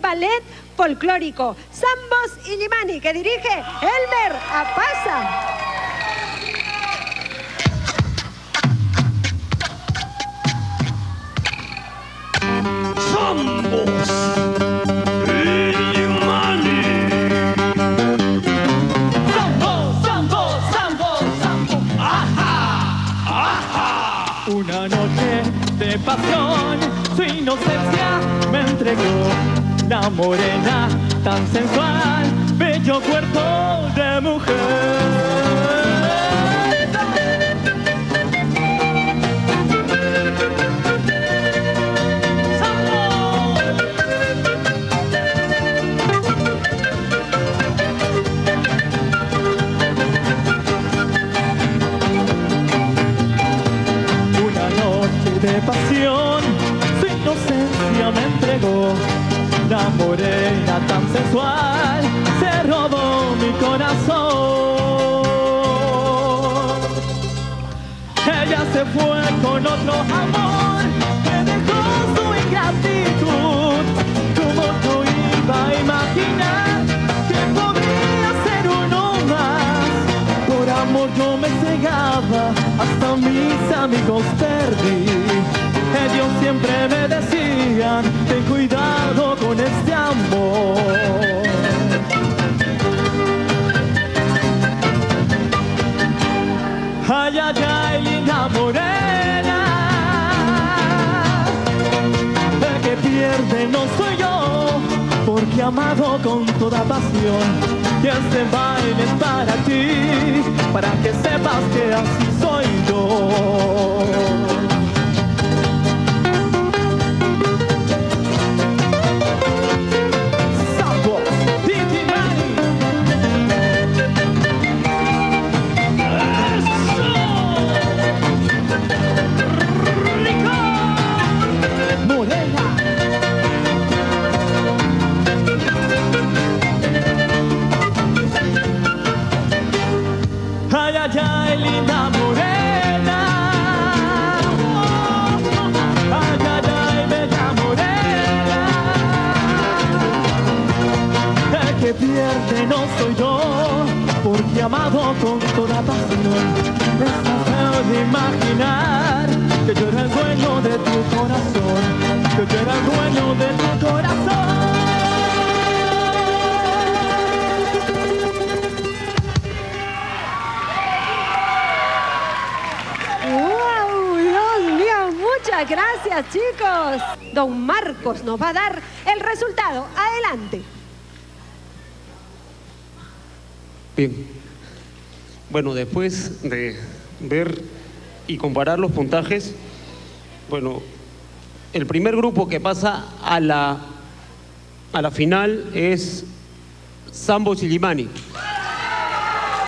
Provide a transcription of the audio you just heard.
ballet folclórico Zambos y Limani, que dirige Elmer Apaza. Una noche de pasión, su inocencia me entregó. La morena tan sensual, bello cuerpo de mujer. Una noche de pasión, su inocencia me entregó. La morena tan sensual se robó mi corazón. Ella se fue con otro amor, me dejó su ingratitud. Como yo iba a imaginar que podría ser uno más. Por amor yo me cegaba, hasta mis amigos perdí. Ellos siempre me decían, amado con toda pasión. Y este baile es para ti, para que sepas que así soy yo. Morena. Es feo de imaginar que yo era el dueño de tu corazón, que yo era el dueño de tu corazón. ¡Wow! Dios mío, muchas gracias chicos. Don Marcos nos va a dar el resultado. Adelante. Bien. Bueno, después de ver y comparar los puntajes, bueno, el primer grupo que pasa a la, a la final es Sambo Chilimani.